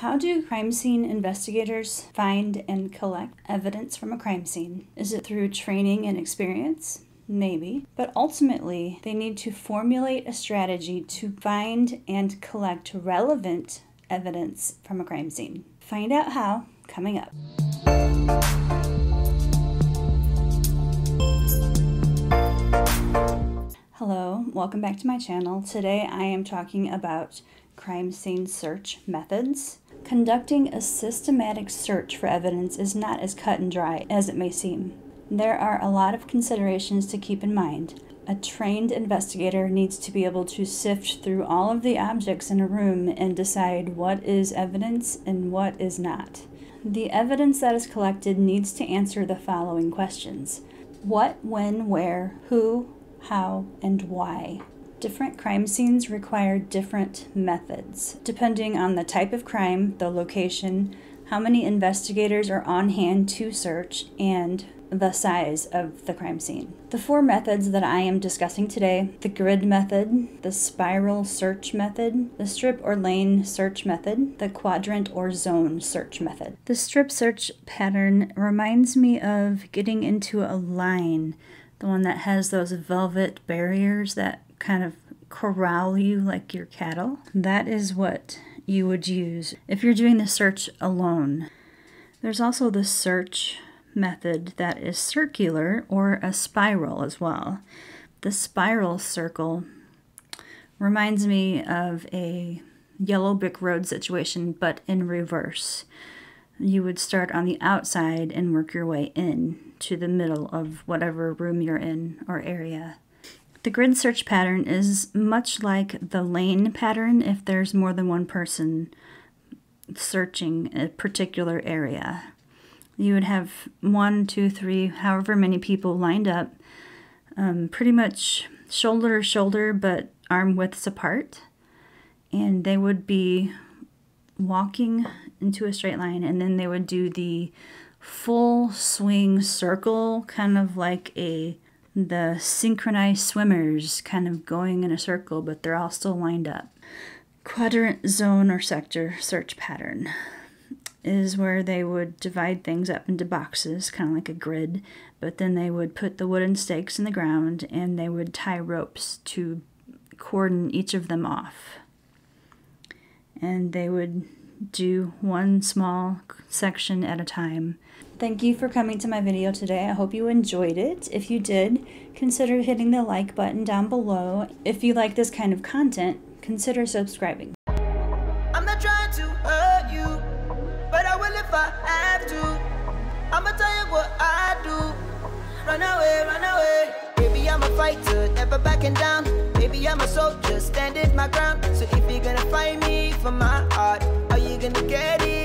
How do crime scene investigators find and collect evidence from a crime scene? Is it through training and experience? Maybe. But ultimately, they need to formulate a strategy to find and collect relevant evidence from a crime scene. Find out how coming up. Hello, welcome back to my channel. Today I am talking about crime scene search methods. Conducting a systematic search for evidence is not as cut and dry as it may seem. There are a lot of considerations to keep in mind. A trained investigator needs to be able to sift through all of the objects in a room and decide what is evidence and what is not. The evidence that is collected needs to answer the following questions What, when, where, who, how, and why. Different crime scenes require different methods, depending on the type of crime, the location, how many investigators are on hand to search, and the size of the crime scene. The four methods that I am discussing today the grid method, the spiral search method, the strip or lane search method, the quadrant or zone search method. The strip search pattern reminds me of getting into a line, the one that has those velvet barriers that kind of corral you like your cattle. That is what you would use if you're doing the search alone. There's also the search method that is circular or a spiral as well. The spiral circle reminds me of a yellow brick road situation, but in reverse. You would start on the outside and work your way in to the middle of whatever room you're in or area. The grid search pattern is much like the lane pattern if there's more than one person searching a particular area. You would have one, two, three, however many people lined up, um, pretty much shoulder to shoulder but arm widths apart. And they would be walking into a straight line and then they would do the full swing circle, kind of like a the synchronized swimmers kind of going in a circle, but they're all still lined up. Quadrant zone or sector search pattern is where they would divide things up into boxes, kind of like a grid, but then they would put the wooden stakes in the ground and they would tie ropes to cordon each of them off. And they would do one small section at a time. Thank you for coming to my video today. I hope you enjoyed it. If you did, consider hitting the like button down below. If you like this kind of content, consider subscribing. I'm not trying to hurt you, but I will if I have to. I'ma tell you what I do. Run away, run away. Baby, I'm a fighter, never backing down. Baby, I'm a soldier, standing my ground. So if you're gonna fight me for my heart, are you gonna get it?